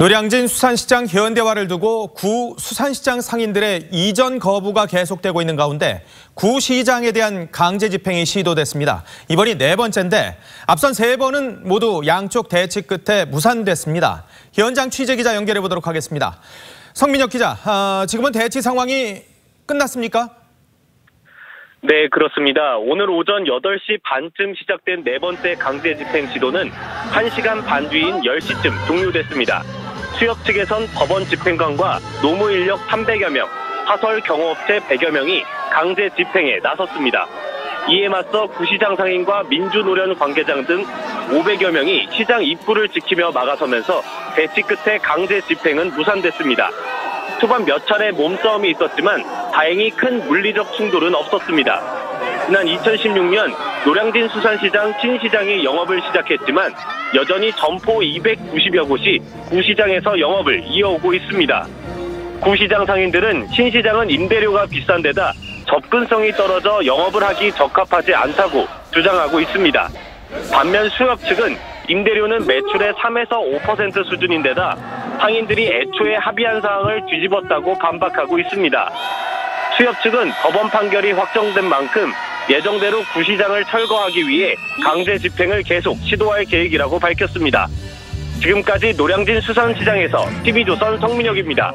노량진 수산시장 현대화를 두고 구 수산시장 상인들의 이전 거부가 계속되고 있는 가운데 구 시장에 대한 강제 집행이 시도됐습니다. 이번이 네 번째인데 앞선 세 번은 모두 양쪽 대치 끝에 무산됐습니다. 현장 취재 기자 연결해 보도록 하겠습니다. 성민혁 기자, 아, 지금은 대치 상황이 끝났습니까? 네, 그렇습니다. 오늘 오전 8시 반쯤 시작된 네 번째 강제 집행 시도는 1시간 반 뒤인 10시쯤 종료됐습니다. 수협 측에선 법원 집행관과 노무 인력 300여 명, 화설 경호업체 100여 명이 강제 집행에 나섰습니다. 이에 맞서 구시장 상인과 민주노련 관계장 등 500여 명이 시장 입구를 지키며 막아서면서 대치 끝에 강제 집행은 무산됐습니다. 초반 몇 차례 몸싸움이 있었지만 다행히 큰 물리적 충돌은 없었습니다. 지난 2016년 노량진 수산시장 신시장이 영업을 시작했지만 여전히 점포 290여 곳이 구시장에서 영업을 이어오고 있습니다. 구시장 상인들은 신시장은 임대료가 비싼 데다 접근성이 떨어져 영업을 하기 적합하지 않다고 주장하고 있습니다. 반면 수협 측은 임대료는 매출의 3에서 5% 수준인데다 상인들이 애초에 합의한 사항을 뒤집었다고 반박하고 있습니다. 수협 측은 법원 판결이 확정된 만큼 예정대로 구시장을 철거하기 위해 강제 집행을 계속 시도할 계획이라고 밝혔습니다. 지금까지 노량진 수산시장에서 TV조선 성민혁입니다.